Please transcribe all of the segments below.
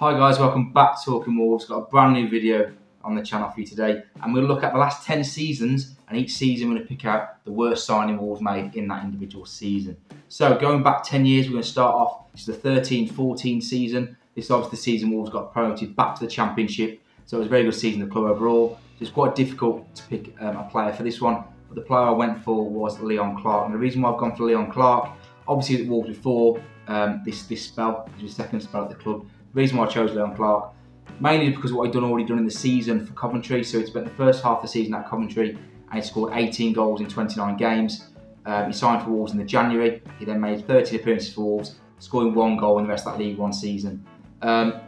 Hi guys, welcome back to Talking Wolves. Got a brand new video on the channel for you today, and we'll look at the last 10 seasons, and each season we're going to pick out the worst signing Wolves made in that individual season. So going back 10 years, we're going to start off, this is the 13-14 season. This is obviously the season Wolves got promoted back to the Championship, so it was a very good season for the club overall. It's quite difficult to pick um, a player for this one, but the player I went for was Leon Clarke. And the reason why I've gone for Leon Clarke, obviously at Wolves before um, this, this spell, his second spell at the club, reason why I chose Leon Clarke, mainly because what he'd done already done in the season for Coventry. So he spent the first half of the season at Coventry and he scored 18 goals in 29 games. Um, he signed for Wolves in the January. He then made 30 appearances for Wolves, scoring one goal in the rest of that League One season. Um,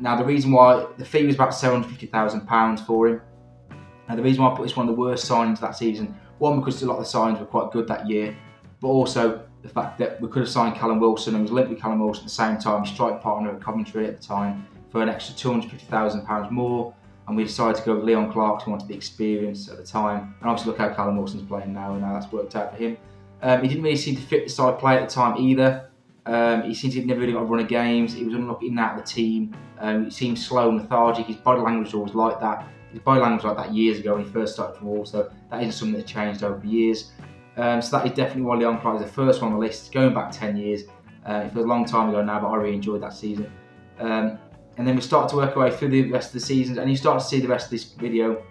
now the reason why the fee was about £750,000 for him. Now the reason why I put this one of the worst signings that season, one because a lot of the signs were quite good that year, but also the fact that we could have signed Callum Wilson and was linked with Callum Wilson at the same time, strike partner at Coventry at the time, for an extra £250,000 more. And we decided to go with Leon Clarke, who wanted the experience at the time. And obviously, look how Callum Wilson's playing now, and how that's worked out for him. Um, he didn't really seem to fit the side play at the time either. Um, he seemed to never really got a run of games. He was unlucky in of the team. Um, he seemed slow and lethargic. His body language was always like that. His body language was like that years ago when he first started for Wolves, so that isn't something that's changed over the years. Um, so that is definitely why Leon Clarke is the first one on the list, going back 10 years. Uh, it feels a long time ago now, but I really enjoyed that season. Um, and then we start to work our way through the rest of the seasons, and you start to see the rest of this video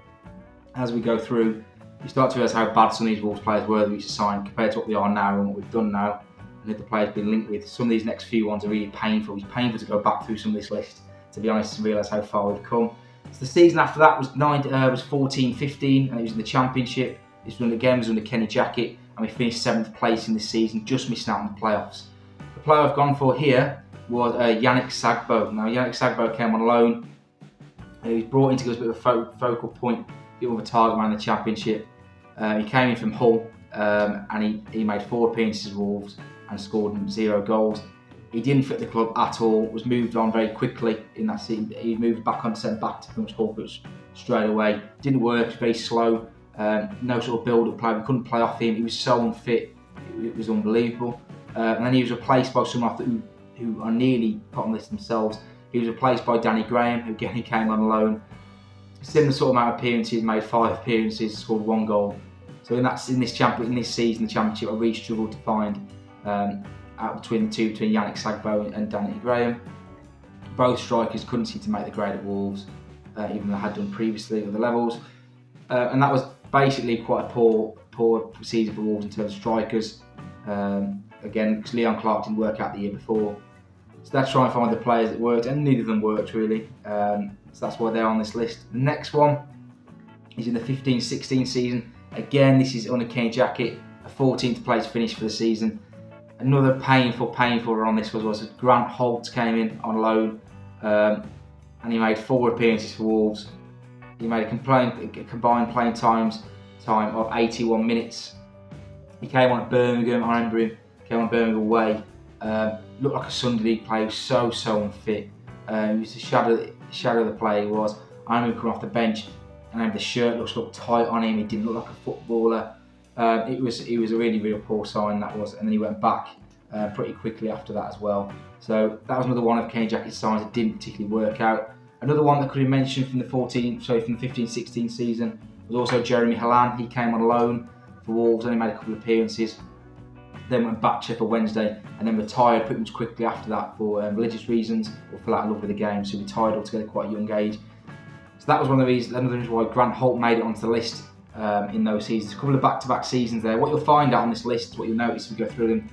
as we go through. You start to realise how bad some of these Wolves players were that we used to sign compared to what we are now and what we've done now, and who the players been linked with. Some of these next few ones are really painful. It's painful to go back through some of this list, to be honest, and realise how far we've come. So the season after that was uh, was 14-15, and it was in the Championship. This one again was under Kenny Jackett, and we finished seventh place in the season, just missing out on the playoffs. The player I've gone for here was uh, Yannick Sagbo. Now Yannick Sagbo came on loan. He was brought in to give us a bit of a fo focal point, bit of a target man in the Championship. Uh, he came in from Hull um, and he, he made four appearances for Wolves and scored zero goals. He didn't fit the club at all, was moved on very quickly in that season. He moved back on sent back to Plymouth Corporate straight away. Didn't work, very slow, um, no sort of build up play. We couldn't play off him, he was so unfit, it, it was unbelievable. Uh, and then he was replaced by someone who, who are nearly put on this themselves. He was replaced by Danny Graham, who again he came on loan. Similar sort of amount of appearances, made five appearances, scored one goal. So in that in this champion in this season, the championship, I really struggled to find um, out between the two, between Yannick Sagbo and Danny Graham. Both strikers couldn't seem to make the grade at Wolves, uh, even though they had done previously at the levels. Uh, and that was basically quite a poor, poor season for Wolves in terms of strikers. Um, again, because Leon Clarke didn't work out the year before. So that's trying to find the players that worked, and neither of them worked really. Um, so that's why they're on this list. The next one is in the 15-16 season. Again, this is under Kenny Jackett, a 14th place finish for the season. Another painful, painful run on this was, was Grant Holt came in on loan, um, and he made four appearances for Wolves. He made a complaint combined playing times time of 81 minutes. He came on at Birmingham, I remember him, came on Birmingham away. Um, looked like a Sunday League player, so, so unfit. Um, he was the shadow, shadow of the player he was. I remember coming off the bench and the shirt looks looked tight on him, he didn't look like a footballer. Um, it was it was a really, really poor sign that was, and then he went back uh, pretty quickly after that as well. So that was another one of Kenny Jackett's signs that didn't particularly work out. Another one that could be mentioned from the 14, sorry, from the 15-16 season was also Jeremy Helan. He came on loan for Wolves, only made a couple of appearances. Then went back to Sheffield Wednesday and then retired pretty much quickly after that for um, religious reasons or for of love with the game. So retired altogether quite a young age. So that was one of the reasons, another reason why Grant Holt made it onto the list um, in those seasons. A couple of back-to-back -back seasons there. What you'll find out on this list, what you'll notice if you go through them,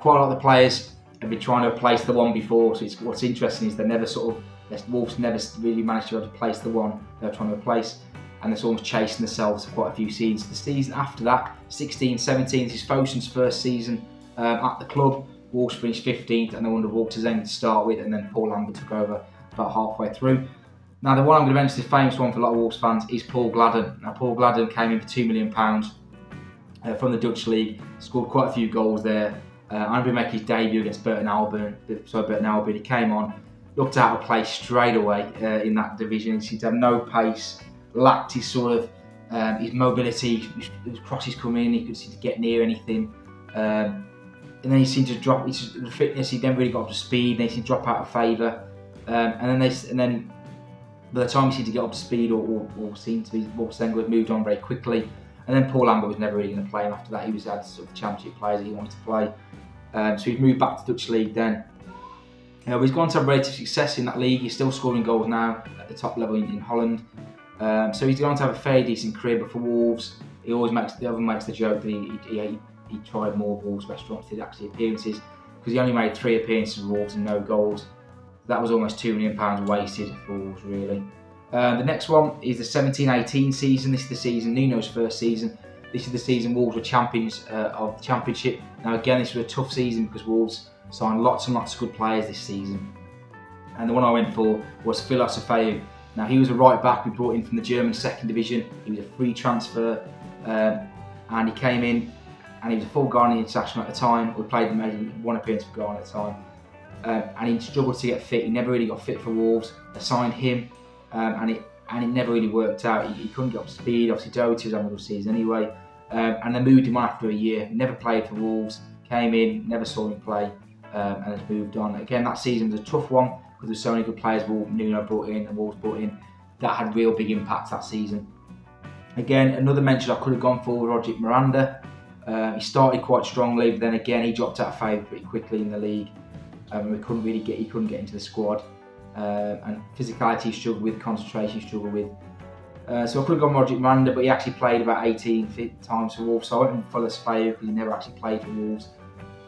quite a lot of the players have been trying to replace the one before. So what's interesting is they never sort of, Wolves never really managed to replace the one they were trying to replace and they're almost chasing themselves for quite a few seasons. The season after that, 16, 17, this is Fosun's first season um, at the club. Wolves finished 15th and they were under Walter Zenga to start with and then Paul Lambert took over about halfway through. Now the one I'm going to mention, the famous one for a lot of Wolves fans, is Paul Gladon. Now Paul Gladon came in for £2 million uh, from the Dutch League, scored quite a few goals there. Uh, remember making his debut against Burton Albion, sorry Burton Albion, he came on, looked out of place straight away uh, in that division, he seemed to have no pace, lacked his sort of um, his mobility, his crosses come in, he could seem to get near anything. Um, and then he seemed to drop his the fitness, he then really got up to speed, then he seemed to drop out of favour. Um, and then they and then by the time he seemed to get up to speed or, or, or seemed to be Wolf Sengal had moved on very quickly. And then Paul Lambert was never really going to play him after that. He was had sort of championship players that he wanted to play. Um, so he's moved back to Dutch league then. Uh, he's gone to have relative success in that league. He's still scoring goals now at the top level in, in Holland. Um, so he's going to have a fairly decent career. But for Wolves, he always makes the other makes the joke that he, he, he, he tried more Wolves restaurants did actually appearances because he only made three appearances for Wolves and no goals. That was almost two million pounds wasted for Wolves really. Uh, the next one is the 17-18 season. This is the season Nuno's first season. This is the season Wolves were champions uh, of the Championship. Now again, this was a tough season because Wolves signed lots and lots of good players this season. And the one I went for was Phil Ofosu-Ayeh. Now he was a right back we brought in from the German second division. He was a free transfer, um, and he came in, and he was a full Ghana international at the time. We played maybe one appearance for Ghana at the time, um, and he struggled to get fit. He never really got fit for Wolves. They signed him, um, and it and it never really worked out. He, he couldn't get up to speed. Obviously, Doherty was having a season anyway. Um, and they moved him on after a year. Never played for Wolves. Came in, never saw him play, um, and has moved on. Again, that season was a tough one because there's so many good players Nuno brought in and Wolves brought in that had real big impacts that season. Again, another mention I could have gone for Roger Miranda. Uh, he started quite strongly, but then again he dropped out of favour pretty quickly in the league. Um, we couldn't really get he couldn't get into the squad, uh, and physicality he struggled with, concentration he struggled with. Uh, so I could have gone Roger Miranda, but he actually played about 18 times for Wolves. So I went for Fuller favour because he never actually played for Wolves.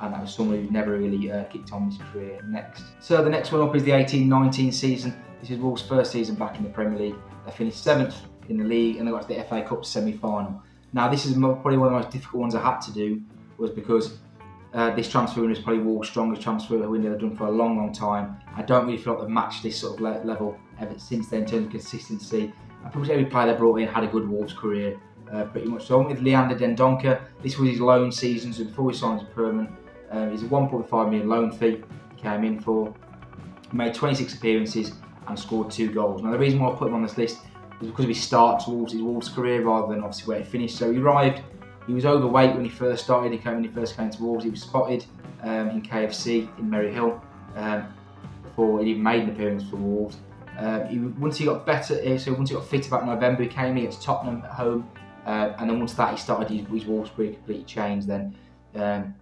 And that was someone who never really uh, kicked on his career next. So the next one up is the 18-19 season. This is Wolves' first season back in the Premier League. They finished seventh in the league and they got to the FA Cup semi-final. Now this is probably one of the most difficult ones I had to do was because uh, this transfer window is probably Wolves' strongest transfer window they've done for a long, long time. I don't really feel like they've matched this sort of level ever since then in terms of consistency I probably every player they brought in had a good Wolves career, uh, pretty much. So I went with Leander Dendoncker. This was his loan season, so before he signed as permanent. Um, he's a 1.5 million loan fee. Came in for, made 26 appearances and scored two goals. Now the reason why I put him on this list is because of his start towards his Wolves career rather than obviously where he finished. So he arrived. He was overweight when he first started. He came when he first came to Wolves. He was spotted um, in KFC in Merry Hill um, before he even made an appearance for Wolves. Um, he, once he got better, uh, so once he got fit about November, he came against Tottenham at home, uh, and then once that he started his, his Wolves career completely changed. Then um,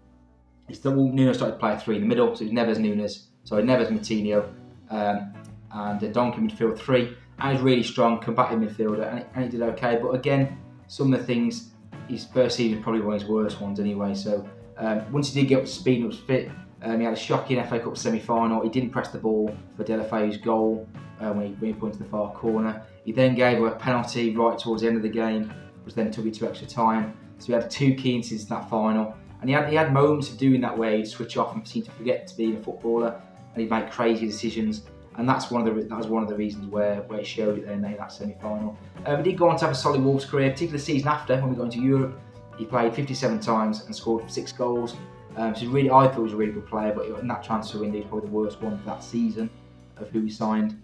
he still Nuno started playing three in the middle, so it was Neves Nunes, sorry Neves Moutinho, um, and uh, Donkey midfield three. And he's really strong, combative midfielder, and, and he did okay. But again, some of the things his first season probably one of his worst ones anyway. So um, once he did get up to speed and was fit, um, he had a shocking FA Cup semi-final. He didn't press the ball for Deulofeu's goal uh, when, he, when he pointed to the far corner. He then gave a penalty right towards the end of the game, which then took it to extra time. So he had two key incidents in that final. And he had, he had moments of doing that where he'd switch off and seem to forget to be a footballer and he'd make crazy decisions. And that's one of the that was one of the reasons where, where he showed it in that semi-final. Um, he did go on to have a solid Wolves career, particularly the season after when we got into Europe. He played 57 times and scored six goals. Um, so really, I thought he was a really good player, but in that transfer window, he's probably the worst one for that season of who he signed.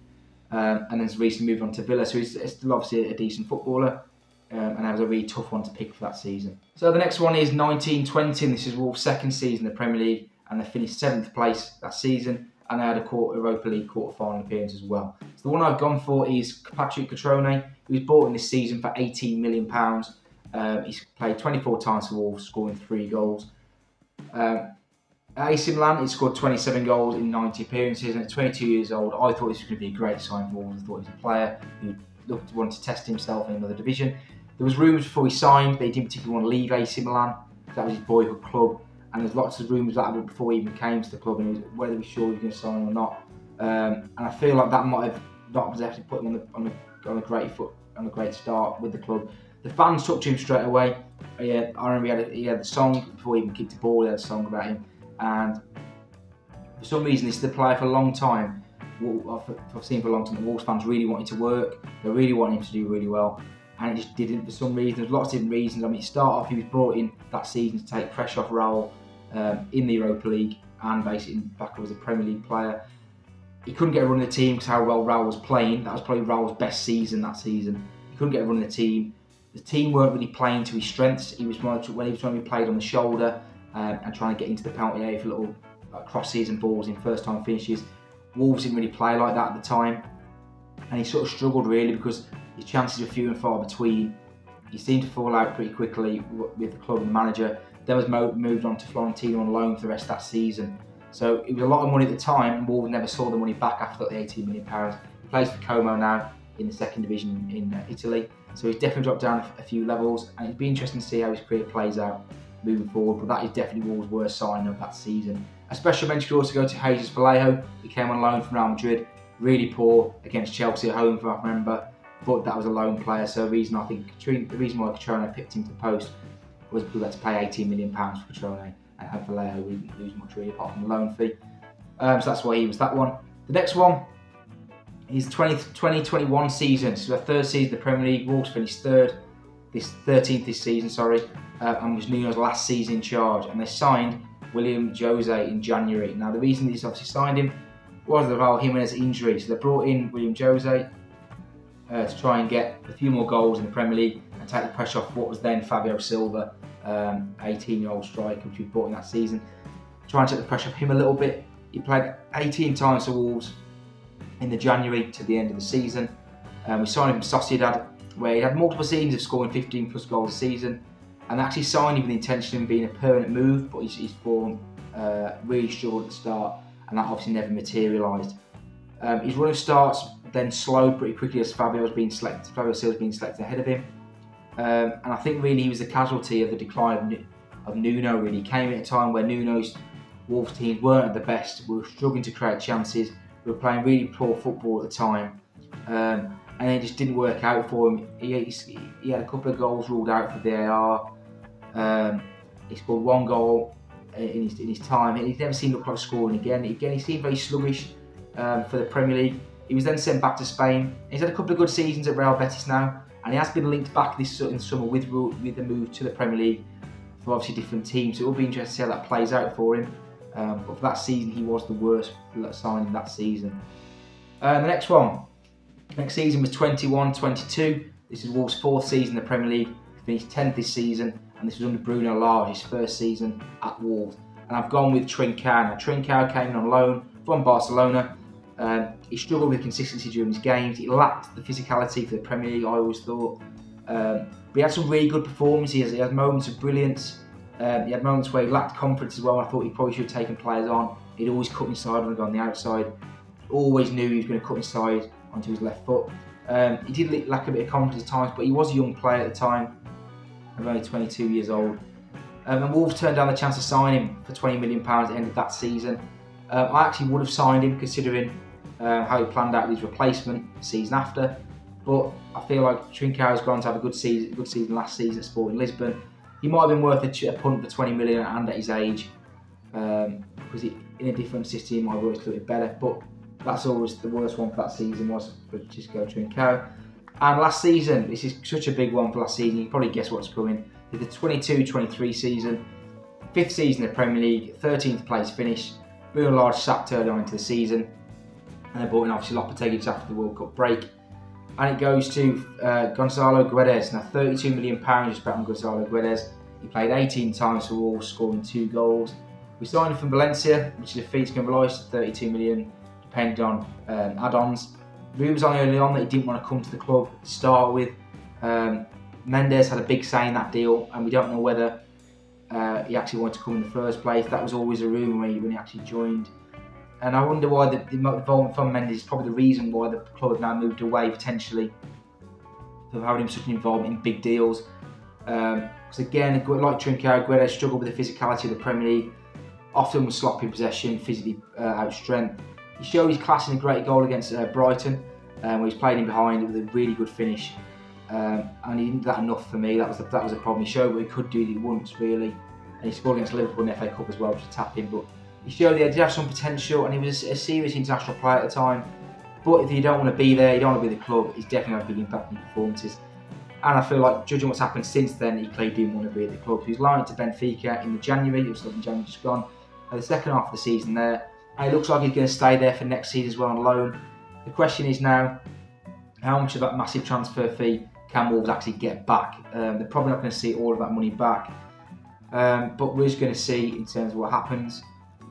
Um, and then he's recently moved on to Villa, so he's, still obviously a decent footballer. Um, and that was a really tough one to pick for that season. So the next one is 1920, and this is Wolves' second season in the Premier League, and they finished seventh place that season, and they had a quarter, Europa League quarter-final appearance as well. So the one I've gone for is Patrick Cutrone, who was bought in this season for 18 million pounds. Um, he's played 24 times for Wolves, scoring three goals. Um, at AC Milan, he scored 27 goals in 90 appearances, and at 22 years old, I thought this was going to be a great sign for Wolves. I thought he was a player who looked wanted to test himself in another division. There was rumours before he signed that he didn't particularly want to leave AC Milan. That was his boyhood club, and there's lots of rumours that happened before he even came to the club, and whether he was sure he was going to sign or not. Um, and I feel like that might have not exactly put him on, the, on, a, on a great foot, on a great start with the club. The fans took to him straight away. Yeah, I remember he had, a, he had the song before he even kicked the ball. He had a song about him and for some reason this is the player for a long time. I've seen for a long time the Wolves fans really wanted to work. They really wanted him to do really well, and it just didn't for some reason. There's lots of different reasons. I mean, start off, he was brought in that season to take pressure off Raul um, in the Europa League and basically back up as a Premier League player. He couldn't get a run in the team because how well Raul was playing. That was probably Raul's best season that season. He couldn't get a run in the team. The team weren't really playing to his strengths. He was when he was trying to be played on the shoulder um, and trying to get into the penalty area for little like, crosses and balls in first time finishes. Wolves didn't really play like that at the time, and he sort of struggled really because his chances were few and far between. He seemed to fall out pretty quickly with the club and the manager. Then was moved on to Fiorentina on loan for the rest of that season. So it was a lot of money at the time, and Wolves never saw the money back after the 18 million pounds. He plays for Como now in the second division in uh, Italy, so he's definitely dropped down a few levels, and it'd be interesting to see how his career plays out moving forward. But that is definitely Wolves' worst sign of that season. A special mention could also go to Jesus Vallejo. He came on loan from Real Madrid, really poor against Chelsea at home, if I remember. But that was a loan player, so the reason I think the reason why Cutrone picked him to post was we had to pay 18 million pounds for Cutrone and Vallejo we didn't lose much really apart from the loan fee. Um, so that's why he was that one. The next one is 20, 2021 season. So the third season of the Premier League. Wolves finished third, this 13th this season, sorry, uh, and was Nuno's last season in charge. And they signed Willian José in January. Now the reason they obviously signed him was the Raul Jimenez injury. So they brought in Willian José uh, to try and get a few more goals in the Premier League and take the pressure off what was then Fabio Silva, um, 18-year-old striker which we bought in that season. Try and take the pressure off him a little bit. He played 18 times for Wolves in the January to the end of the season. Um, we signed him from Sociedad, where he had multiple seasons of scoring 15 plus goals a season, and actually signed him with the intention of being a permanent move, but his, his form uh, really struggled at the start, and that obviously never materialised. Um, his run of starts then slowed pretty quickly as Fabio was being selected. Fabio Silva was being selected ahead of him, um, and I think really he was a casualty of the decline of, of Nuno. Really, he came at a time where Nuno's Wolves teams weren't at the best. We were struggling to create chances. We were playing really poor football at the time, um, and it just didn't work out for him. He, he, he, had a couple of goals ruled out for VAR. Um, he scored one goal in his, in his time, and he's never seen look like scoring again. Again, he seemed very sluggish um, for the Premier League. He was then sent back to Spain. He's had a couple of good seasons at Real Betis now, and he has been linked back this summer with with the move to the Premier League for obviously different teams. So it will be interesting to see how that plays out for him. Um, but for that season, he was the worst signing that season. Uh, the next one, next season was 21-22. This is Wolves' fourth season in the Premier League. He finished 10th this season, and this was under Bruno Lage, his first season at Wolves. And I've gone with Trincao. Now, Trincao came on loan from Barcelona. Um, he struggled with consistency during his games. He lacked the physicality for the Premier League, I always thought. Um, but he had some really good performances. He had moments of brilliance. Um, he had moments where he lacked confidence as well. I thought he probably should have taken players on. He'd always cut inside when he on the outside. Always knew he was going to cut inside onto his left foot. Um, he did lack a bit of confidence at times, but he was a young player at the time, I'm only 22 years old. Um, and Wolves turned down the chance to sign him for 20 million pounds at the end of that season. Um, I actually would have signed him considering uh, how he planned out his replacement season after. But I feel like Trincao has gone to have a good season, good season last season at Sporting Lisbon. He might have been worth a, a punt for 20 million and at his age, um, because he, in a different city he might have worked a little bit better. But that's always the worst one for that season was Francisco Trincao. And last season, this is such a big one for last season. You can probably guess what's coming. It's the 22-23 season, fifth season of the Premier League, 13th place finish. Bruno Lage sacked early on into the season, and they brought in obviously Lopetegui after the World Cup break and it goes to uh, Gonzalo Guedes. Now, 32 million pounds just spent on Gonzalo Guedes. He played 18 times for Wolves, scoring two goals. We signed him from Valencia, which is a fee to converse 32 million, depending on um, add-ons. Rumours on early on that he didn't want to come to the club to start with. Um, Mendes had a big say in that deal, and we don't know whether uh, he actually wanted to come in the first place. That was always a rumour when he actually joined and I wonder why the, the involvement from Mendes is probably the reason why the club have now moved away potentially from having him such an involvement in big deals. Because um, again, like Trincao, Aguero struggled with the physicality of the Premier League, often with sloppy possession, physically uh, out strength. He showed his class in a great goal against uh, Brighton, um, where he's played in behind with a really good finish. Um, and he didn't do that enough for me. That was the, that was a problem. He showed what he could do once really, and he scored against Liverpool in the FA Cup as well, just tap in. But he showed he did have some potential and he was a serious international player at the time. But if you don't want to be there, you don't want to be the club, he's definitely had a big impact on performances. And I feel like, judging what's happened since then, he clearly didn't want to be at the club. He's lying to Benfica in the January, it was in January just gone, the second half of the season there. And it looks like he's going to stay there for next season as well on loan. The question is now, how much of that massive transfer fee can Wolves actually get back? Um, they're probably not going to see all of that money back. Um, but we're just going to see in terms of what happens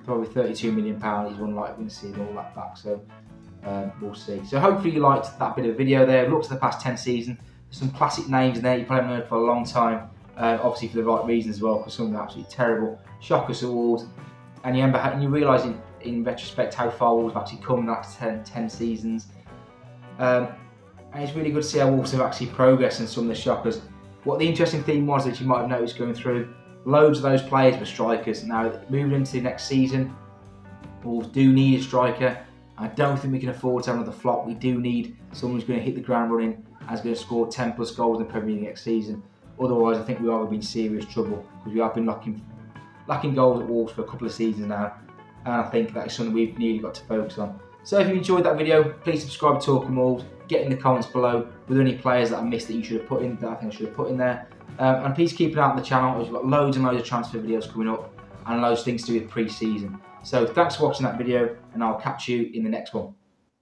probably 32 million pounds. He's unlikely to see all that back. So um, we'll see. So hopefully you liked that bit of video there. Look at the past 10 seasons. There's some classic names in there you probably haven't heard for a long time. Uh, obviously for the right reasons as well, because some of them are absolutely terrible. Shock us. And you, remember, and you realise in, in retrospect how far Wolves have actually come in the last 10, 10 seasons. Um, and it's really good to see how Wolves have actually progressed in some of the shockers. What the interesting theme was that you might have noticed going through, loads of those players were strikers. Now, moving into the next season, Wolves do need a striker. I don't think we can afford to have another flop. We do need someone who's going to hit the ground running and going to score 10 plus goals in the Premier League next season. Otherwise, I think we are going to be in serious trouble because we have been lacking, lacking goals at Wolves for a couple of seasons now. And I think that is something we've nearly got to focus on. So if you enjoyed that video, please subscribe to Talking Wolves. Get in the comments below with any players that I missed that you should have put in, that I think I should have put in there. Um, and please keep an eye on the channel. We've got loads and loads of transfer videos coming up and loads of things to do with pre-season. So thanks for watching that video and I'll catch you in the next one.